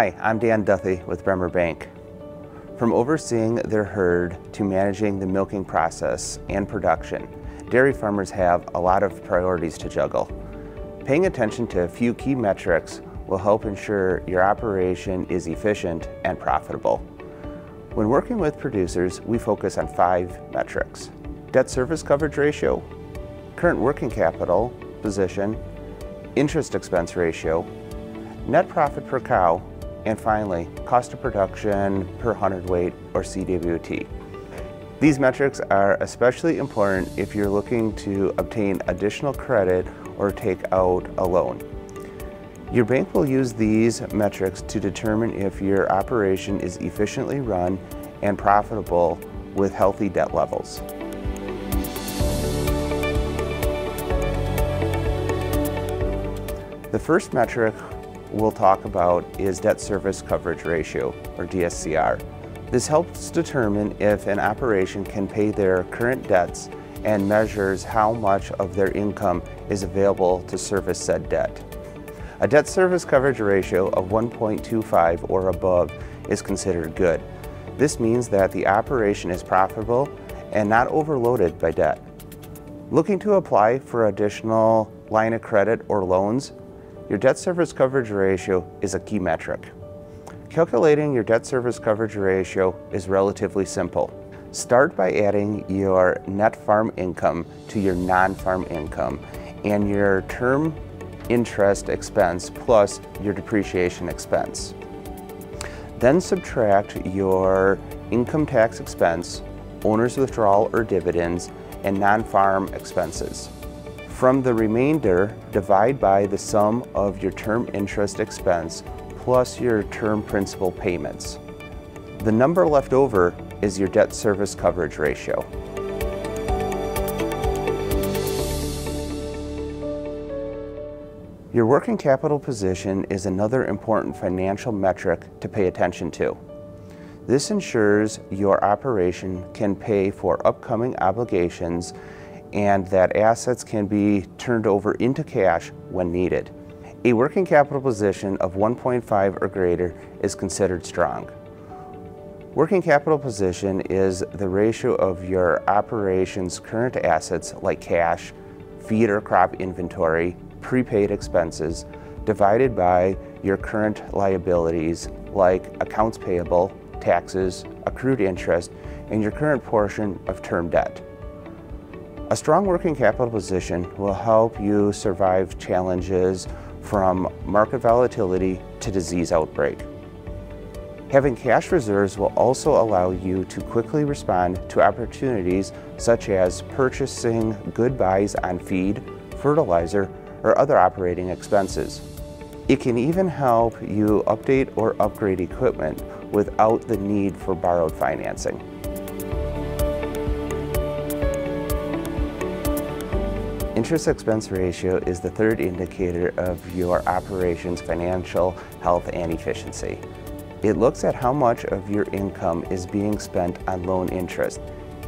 Hi, I'm Dan Duthie with Bremer Bank. From overseeing their herd to managing the milking process and production, dairy farmers have a lot of priorities to juggle. Paying attention to a few key metrics will help ensure your operation is efficient and profitable. When working with producers, we focus on five metrics. Debt service coverage ratio, current working capital position, interest expense ratio, net profit per cow, and finally, cost of production per hundredweight or CWT. These metrics are especially important if you're looking to obtain additional credit or take out a loan. Your bank will use these metrics to determine if your operation is efficiently run and profitable with healthy debt levels. The first metric we'll talk about is debt service coverage ratio, or DSCR. This helps determine if an operation can pay their current debts and measures how much of their income is available to service said debt. A debt service coverage ratio of 1.25 or above is considered good. This means that the operation is profitable and not overloaded by debt. Looking to apply for additional line of credit or loans, your debt service coverage ratio is a key metric. Calculating your debt service coverage ratio is relatively simple. Start by adding your net farm income to your non-farm income and your term interest expense plus your depreciation expense. Then subtract your income tax expense, owner's withdrawal or dividends, and non-farm expenses. From the remainder, divide by the sum of your term interest expense plus your term principal payments. The number left over is your debt service coverage ratio. Your working capital position is another important financial metric to pay attention to. This ensures your operation can pay for upcoming obligations and that assets can be turned over into cash when needed. A working capital position of 1.5 or greater is considered strong. Working capital position is the ratio of your operation's current assets like cash, feed or crop inventory, prepaid expenses, divided by your current liabilities like accounts payable, taxes, accrued interest, and your current portion of term debt. A strong working capital position will help you survive challenges from market volatility to disease outbreak. Having cash reserves will also allow you to quickly respond to opportunities such as purchasing good buys on feed, fertilizer, or other operating expenses. It can even help you update or upgrade equipment without the need for borrowed financing. Interest expense ratio is the third indicator of your operation's financial health and efficiency. It looks at how much of your income is being spent on loan interest.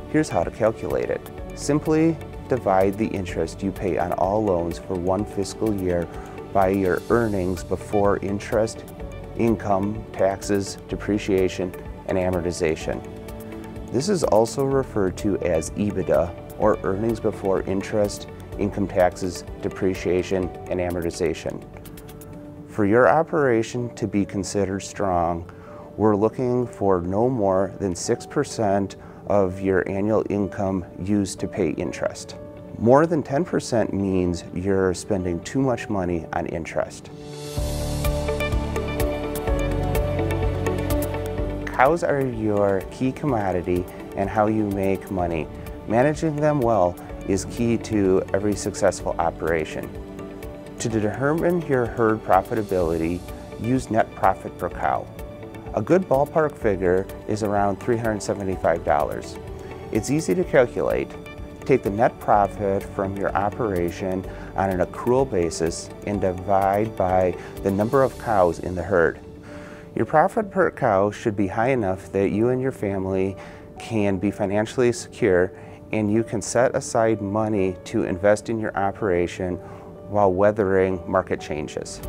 Here's how to calculate it. Simply divide the interest you pay on all loans for one fiscal year by your earnings before interest, income, taxes, depreciation, and amortization. This is also referred to as EBITDA, or earnings before interest, income taxes, depreciation, and amortization. For your operation to be considered strong, we're looking for no more than 6% of your annual income used to pay interest. More than 10% means you're spending too much money on interest. Cows are your key commodity and how you make money. Managing them well is key to every successful operation. To determine your herd profitability, use net profit per cow. A good ballpark figure is around $375. It's easy to calculate. Take the net profit from your operation on an accrual basis and divide by the number of cows in the herd. Your profit per cow should be high enough that you and your family can be financially secure and you can set aside money to invest in your operation while weathering market changes.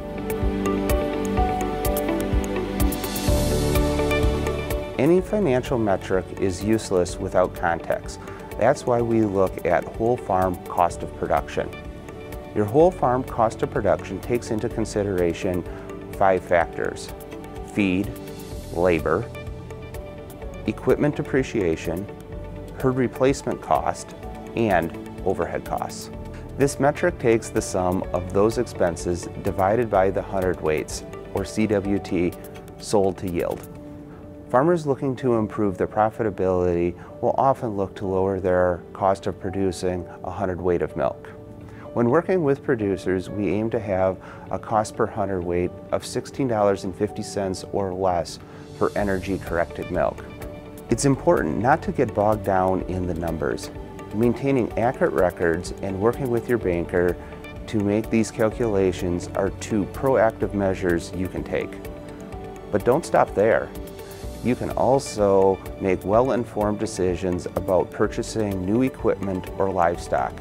Any financial metric is useless without context. That's why we look at whole farm cost of production. Your whole farm cost of production takes into consideration five factors. Feed, labor, equipment depreciation, herd replacement cost, and overhead costs. This metric takes the sum of those expenses divided by the hundredweights, or CWT, sold to yield. Farmers looking to improve their profitability will often look to lower their cost of producing a hundredweight of milk. When working with producers, we aim to have a cost per hundredweight of $16.50 or less for energy corrected milk. It's important not to get bogged down in the numbers. Maintaining accurate records and working with your banker to make these calculations are two proactive measures you can take. But don't stop there. You can also make well-informed decisions about purchasing new equipment or livestock.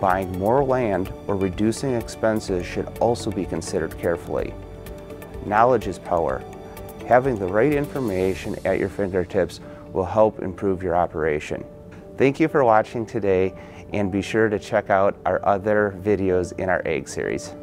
Buying more land or reducing expenses should also be considered carefully. Knowledge is power. Having the right information at your fingertips will help improve your operation. Thank you for watching today and be sure to check out our other videos in our ag series.